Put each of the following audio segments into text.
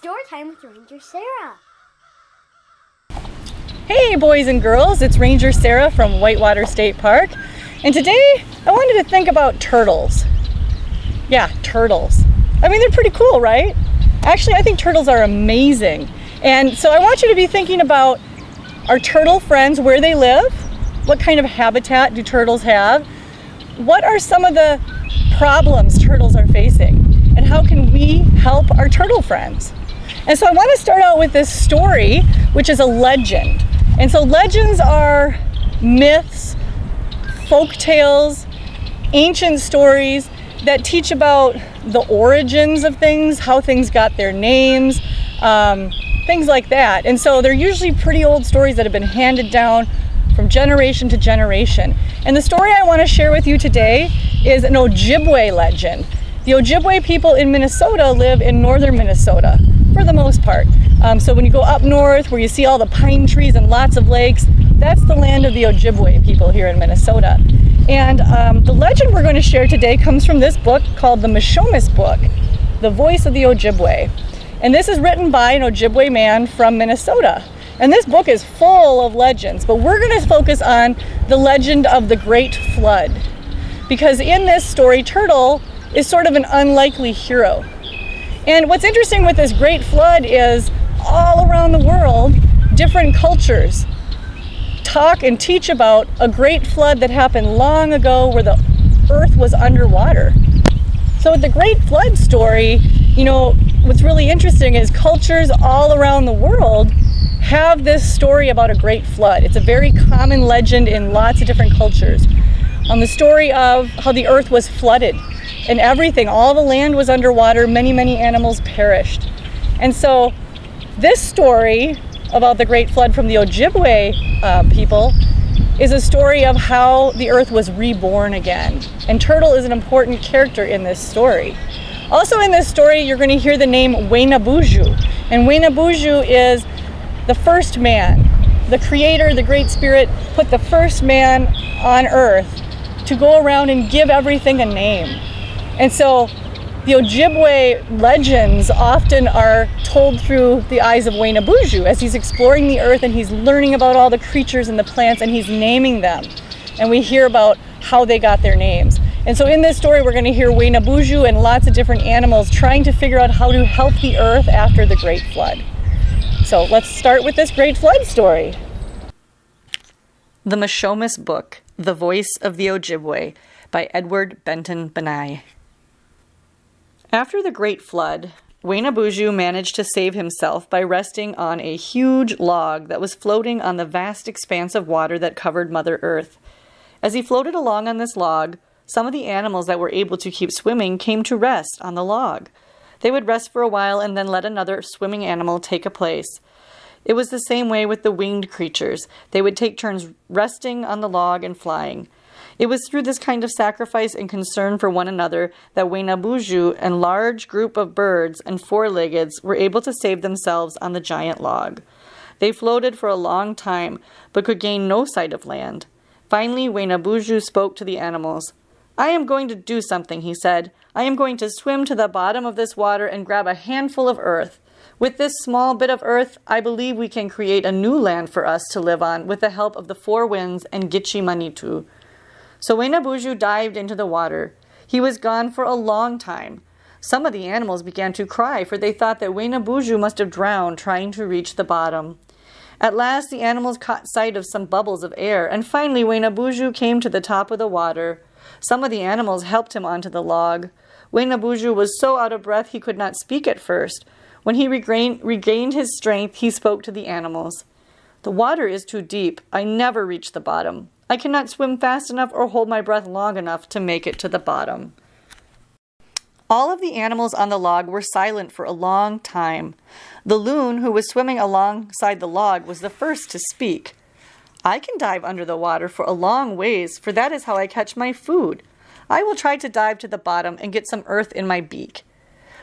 story time with Ranger Sara. Hey, boys and girls, it's Ranger Sara from Whitewater State Park. And today I wanted to think about turtles. Yeah, turtles. I mean, they're pretty cool, right? Actually, I think turtles are amazing. And so I want you to be thinking about our turtle friends, where they live, what kind of habitat do turtles have, what are some of the problems turtles are facing, and how can we help our turtle friends? And so I want to start out with this story, which is a legend. And so legends are myths, folk tales, ancient stories that teach about the origins of things, how things got their names, um, things like that. And so they're usually pretty old stories that have been handed down from generation to generation. And the story I want to share with you today is an Ojibwe legend. The Ojibwe people in Minnesota live in northern Minnesota for the most part. Um, so when you go up north where you see all the pine trees and lots of lakes, that's the land of the Ojibwe people here in Minnesota. And um, the legend we're going to share today comes from this book called the Mishomis Book, The Voice of the Ojibwe. And this is written by an Ojibwe man from Minnesota. And this book is full of legends, but we're going to focus on the legend of the Great Flood. Because in this story, Turtle is sort of an unlikely hero. And what's interesting with this Great Flood is all around the world, different cultures talk and teach about a great flood that happened long ago where the earth was underwater. So, with the Great Flood story, you know, what's really interesting is cultures all around the world have this story about a great flood. It's a very common legend in lots of different cultures. On um, the story of how the earth was flooded and everything, all the land was underwater, many, many animals perished. And so, this story about the great flood from the Ojibwe uh, people is a story of how the earth was reborn again. And Turtle is an important character in this story. Also, in this story, you're going to hear the name Waynaboozhoo. And Waynaboozhoo is the first man. The creator, the great spirit, put the first man on earth to go around and give everything a name. And so the Ojibwe legends often are told through the eyes of Waynaboozhoo as he's exploring the earth and he's learning about all the creatures and the plants and he's naming them. And we hear about how they got their names. And so in this story, we're going to hear Waynaboozhoo and lots of different animals trying to figure out how to help the earth after the Great Flood. So let's start with this Great Flood story. The Mishomis Book, The Voice of the Ojibwe by Edward Benton Banai. After the Great Flood, Waynaboozhoo managed to save himself by resting on a huge log that was floating on the vast expanse of water that covered Mother Earth. As he floated along on this log, some of the animals that were able to keep swimming came to rest on the log. They would rest for a while and then let another swimming animal take a place. It was the same way with the winged creatures. They would take turns resting on the log and flying. It was through this kind of sacrifice and concern for one another that Waynaboozhoo and large group of birds and four-leggeds were able to save themselves on the giant log. They floated for a long time, but could gain no sight of land. Finally, Waynaboozhoo spoke to the animals. I am going to do something, he said. I am going to swim to the bottom of this water and grab a handful of earth. With this small bit of earth, I believe we can create a new land for us to live on with the help of the four winds and Gitche Manitou. So Waynaboozhoo dived into the water. He was gone for a long time. Some of the animals began to cry, for they thought that Waynaboozhoo must have drowned trying to reach the bottom. At last the animals caught sight of some bubbles of air, and finally Waynaboozhoo came to the top of the water. Some of the animals helped him onto the log. Waynaboozhoo was so out of breath he could not speak at first. When he regained, regained his strength, he spoke to the animals. The water is too deep. I never reach the bottom. I cannot swim fast enough or hold my breath long enough to make it to the bottom. All of the animals on the log were silent for a long time. The loon, who was swimming alongside the log, was the first to speak. I can dive under the water for a long ways, for that is how I catch my food. I will try to dive to the bottom and get some earth in my beak.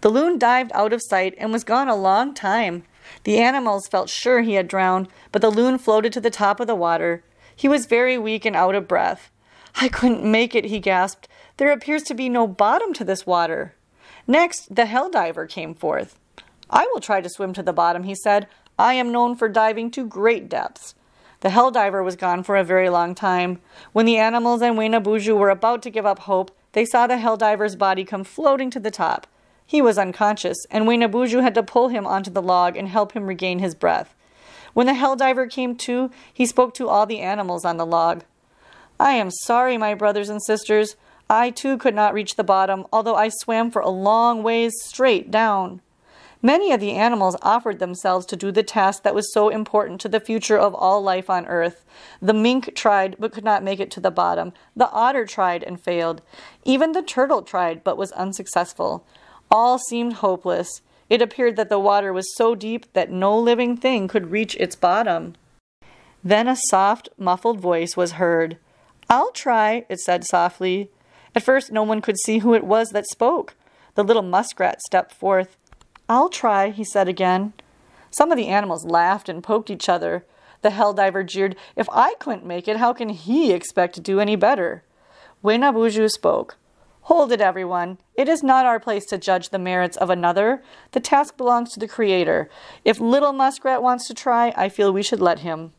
The loon dived out of sight and was gone a long time. The animals felt sure he had drowned, but the loon floated to the top of the water. He was very weak and out of breath. I couldn't make it, he gasped. There appears to be no bottom to this water. Next, the hell diver came forth. I will try to swim to the bottom, he said. I am known for diving to great depths. The hell diver was gone for a very long time. When the animals and Buju were about to give up hope, they saw the hell diver's body come floating to the top. He was unconscious, and Buju had to pull him onto the log and help him regain his breath. When the hell diver came to, he spoke to all the animals on the log. I am sorry, my brothers and sisters. I too could not reach the bottom, although I swam for a long ways straight down. Many of the animals offered themselves to do the task that was so important to the future of all life on earth. The mink tried but could not make it to the bottom. The otter tried and failed. Even the turtle tried but was unsuccessful. All seemed hopeless. It appeared that the water was so deep that no living thing could reach its bottom. Then a soft, muffled voice was heard. I'll try, it said softly. At first, no one could see who it was that spoke. The little muskrat stepped forth. I'll try, he said again. Some of the animals laughed and poked each other. The hell diver jeered, If I couldn't make it, how can he expect to do any better? Buju spoke. Hold it, everyone. It is not our place to judge the merits of another. The task belongs to the Creator. If little muskrat wants to try, I feel we should let him.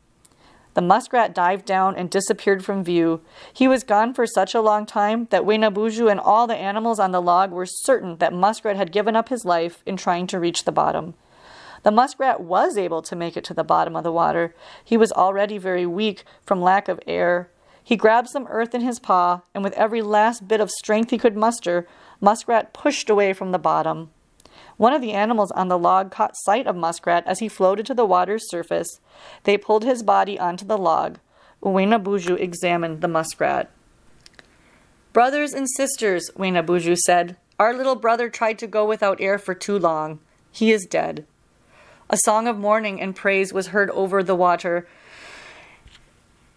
The muskrat dived down and disappeared from view. He was gone for such a long time that Buju and all the animals on the log were certain that Muskrat had given up his life in trying to reach the bottom. The muskrat was able to make it to the bottom of the water. He was already very weak from lack of air. He grabbed some earth in his paw, and with every last bit of strength he could muster, Muskrat pushed away from the bottom. One of the animals on the log caught sight of Muskrat as he floated to the water's surface. They pulled his body onto the log. Buju examined the muskrat. Brothers and sisters, Buju said, our little brother tried to go without air for too long. He is dead. A song of mourning and praise was heard over the water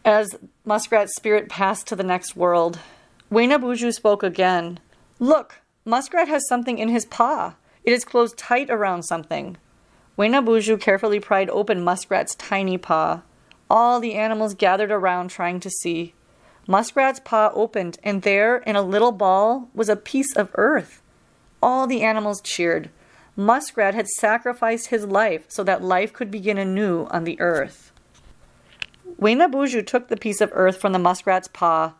as Muskrat's spirit passed to the next world. Buju spoke again. Look, Muskrat has something in his paw. It is closed tight around something. Buju carefully pried open Muskrat's tiny paw. All the animals gathered around trying to see. Muskrat's paw opened, and there, in a little ball, was a piece of earth. All the animals cheered. Muskrat had sacrificed his life so that life could begin anew on the earth. Buju took the piece of earth from the muskrat's paw.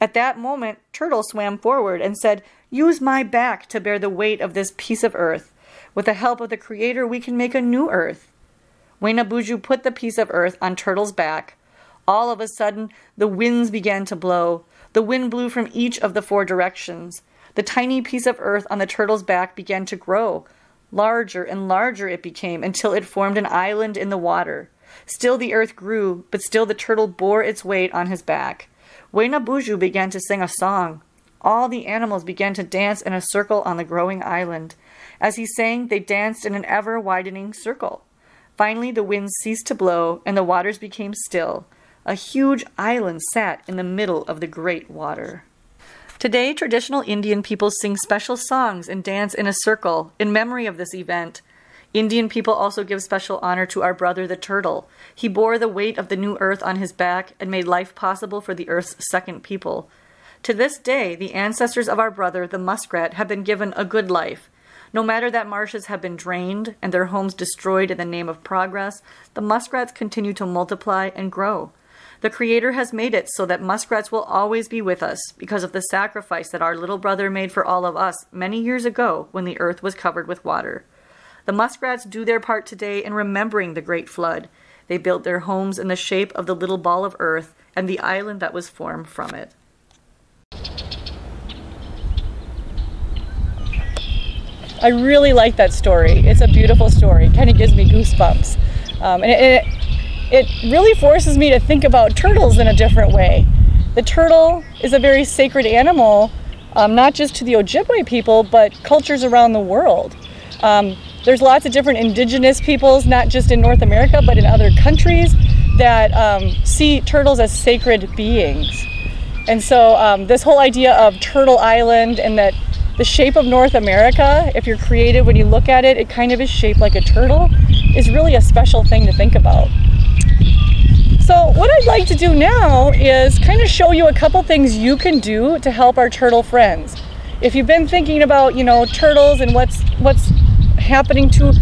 At that moment, Turtle swam forward and said, Use my back to bear the weight of this piece of earth. With the help of the Creator, we can make a new earth. Buju put the piece of earth on Turtle's back. All of a sudden, the winds began to blow. The wind blew from each of the four directions. The tiny piece of earth on the turtle's back began to grow. Larger and larger it became until it formed an island in the water. Still the earth grew, but still the turtle bore its weight on his back. Buju began to sing a song. All the animals began to dance in a circle on the growing island. As he sang, they danced in an ever widening circle. Finally, the winds ceased to blow, and the waters became still. A huge island sat in the middle of the great water. Today, traditional Indian people sing special songs and dance in a circle in memory of this event. Indian people also give special honor to our brother the turtle. He bore the weight of the new earth on his back and made life possible for the earth's second people. To this day, the ancestors of our brother, the muskrat, have been given a good life. No matter that marshes have been drained and their homes destroyed in the name of progress, the muskrats continue to multiply and grow. The Creator has made it so that muskrats will always be with us because of the sacrifice that our little brother made for all of us many years ago when the earth was covered with water. The muskrats do their part today in remembering the great flood. They built their homes in the shape of the little ball of earth and the island that was formed from it. I really like that story. It's a beautiful story. It kind of gives me goosebumps. Um, and it, it, it really forces me to think about turtles in a different way. The turtle is a very sacred animal, um, not just to the Ojibwe people, but cultures around the world. Um, there's lots of different indigenous peoples, not just in North America, but in other countries, that um, see turtles as sacred beings. And so, um, this whole idea of Turtle Island and that the shape of North America, if you're creative when you look at it, it kind of is shaped like a turtle, is really a special thing to think about. So what I'd like to do now is kind of show you a couple things you can do to help our turtle friends. If you've been thinking about, you know, turtles and what's what's happening to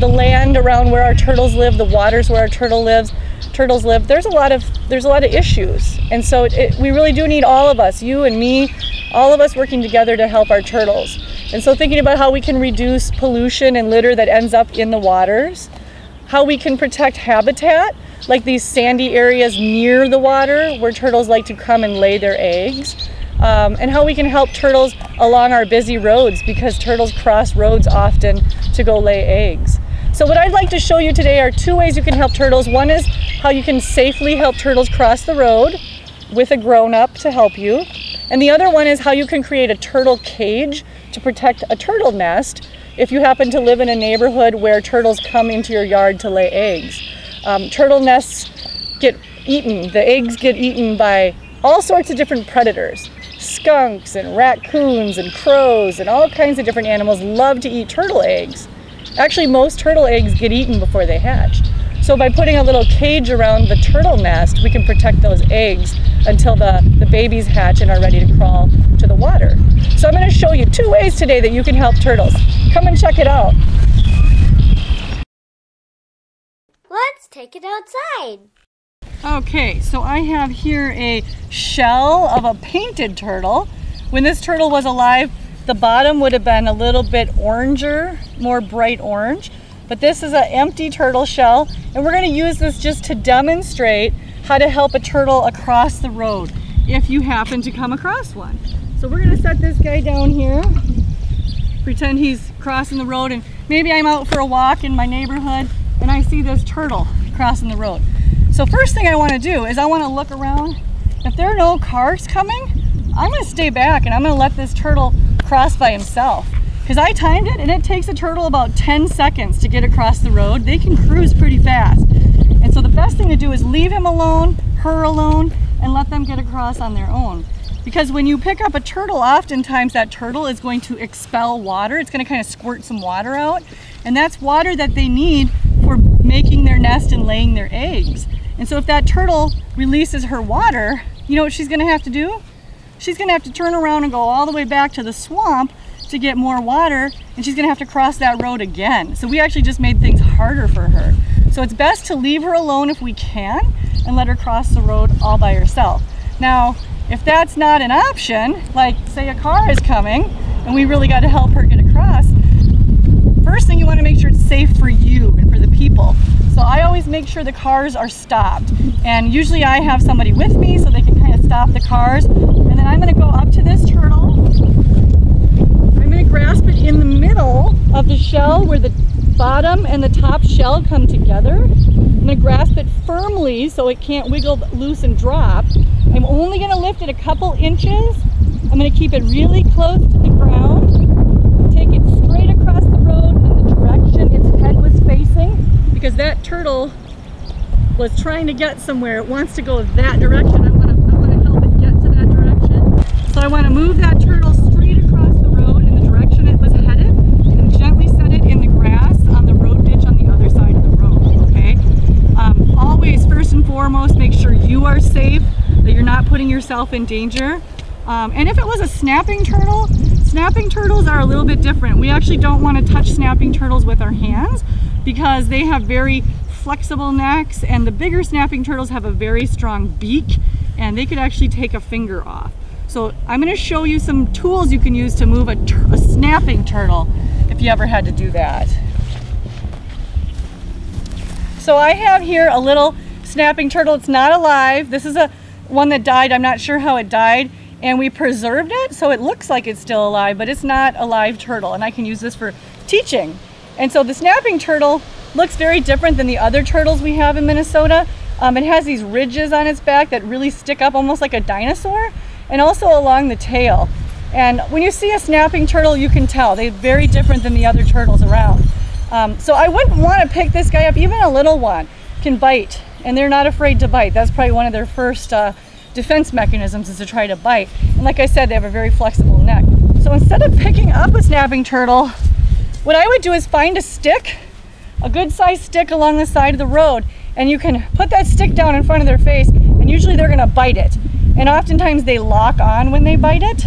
the land around where our turtles live, the waters where our turtle lives, turtles live. There's a lot of there's a lot of issues, and so it, it, we really do need all of us, you and me, all of us working together to help our turtles. And so thinking about how we can reduce pollution and litter that ends up in the waters, how we can protect habitat, like these sandy areas near the water where turtles like to come and lay their eggs. Um, and how we can help turtles along our busy roads because turtles cross roads often to go lay eggs. So what I'd like to show you today are two ways you can help turtles. One is how you can safely help turtles cross the road with a grown-up to help you. And the other one is how you can create a turtle cage to protect a turtle nest if you happen to live in a neighborhood where turtles come into your yard to lay eggs. Um, turtle nests get eaten, the eggs get eaten by all sorts of different predators. Skunks and raccoons and crows and all kinds of different animals love to eat turtle eggs. Actually, most turtle eggs get eaten before they hatch. So by putting a little cage around the turtle nest, we can protect those eggs until the, the babies hatch and are ready to crawl to the water. So I'm going to show you two ways today that you can help turtles. Come and check it out. Let's take it outside. Okay, so I have here a shell of a painted turtle. When this turtle was alive, the bottom would have been a little bit oranger, more bright orange. But this is an empty turtle shell, and we're going to use this just to demonstrate how to help a turtle across the road if you happen to come across one. So we're going to set this guy down here, pretend he's crossing the road, and maybe I'm out for a walk in my neighborhood and I see this turtle crossing the road. So first thing I want to do is I want to look around. If there are no cars coming, I'm going to stay back and I'm going to let this turtle cross by himself. Because I timed it and it takes a turtle about 10 seconds to get across the road. They can cruise pretty fast. And so the best thing to do is leave him alone, her alone, and let them get across on their own. Because when you pick up a turtle, oftentimes that turtle is going to expel water. It's going to kind of squirt some water out. And that's water that they need for making their nest and laying their eggs. And so if that turtle releases her water, you know what she's going to have to do? She's going to have to turn around and go all the way back to the swamp to get more water and she's gonna have to cross that road again. So we actually just made things harder for her. So it's best to leave her alone if we can and let her cross the road all by herself. Now, if that's not an option, like say a car is coming and we really got to help her get across, first thing you want to make sure it's safe for you and for the people. So I always make sure the cars are stopped. And usually I have somebody with me so they can kind of stop the cars. And then I'm going to go up to this turtle I'm going to grasp it in the middle of the shell where the bottom and the top shell come together. I'm going to grasp it firmly so it can't wiggle loose and drop. I'm only going to lift it a couple inches. I'm going to keep it really close to the ground. Take it straight across the road in the direction its head was facing because that turtle was trying to get somewhere. It wants to go that direction. I want to, I want to help it get to that direction. So I want to move that turtle straight across the road in the direction it was headed and gently set it in the grass on the road ditch on the other side of the road always first and foremost, make sure you are safe, that you're not putting yourself in danger. Um, and if it was a snapping turtle, snapping turtles are a little bit different. We actually don't want to touch snapping turtles with our hands because they have very flexible necks and the bigger snapping turtles have a very strong beak and they could actually take a finger off. So I'm going to show you some tools you can use to move a, a snapping turtle if you ever had to do that. So I have here a little snapping turtle. It's not alive. This is a one that died. I'm not sure how it died. And we preserved it, so it looks like it's still alive, but it's not a live turtle. And I can use this for teaching. And so the snapping turtle looks very different than the other turtles we have in Minnesota. Um, it has these ridges on its back that really stick up almost like a dinosaur and also along the tail. And when you see a snapping turtle, you can tell they're very different than the other turtles around. Um, so I wouldn't want to pick this guy up, even a little one can bite and they're not afraid to bite. That's probably one of their first uh, defense mechanisms is to try to bite. And like I said, they have a very flexible neck. So instead of picking up a snapping turtle, what I would do is find a stick, a good sized stick along the side of the road, and you can put that stick down in front of their face, and usually they're gonna bite it. And oftentimes they lock on when they bite it,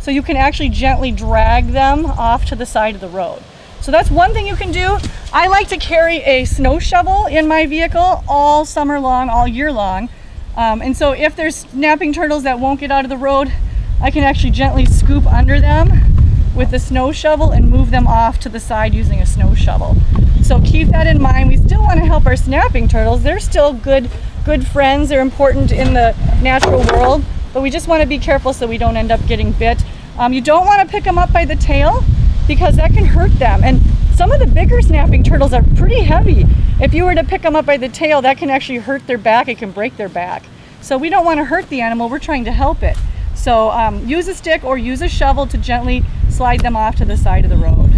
so you can actually gently drag them off to the side of the road. So that's one thing you can do. I like to carry a snow shovel in my vehicle all summer long, all year long. Um, and so if there's snapping turtles that won't get out of the road, I can actually gently scoop under them with the snow shovel and move them off to the side using a snow shovel. So keep that in mind. We still want to help our snapping turtles. They're still good, good friends. They're important in the natural world, but we just want to be careful so we don't end up getting bit. Um, you don't want to pick them up by the tail because that can hurt them. And some of the bigger snapping turtles are pretty heavy. If you were to pick them up by the tail, that can actually hurt their back. It can break their back. So we don't want to hurt the animal. We're trying to help it. So um, use a stick or use a shovel to gently slide them off to the side of the road.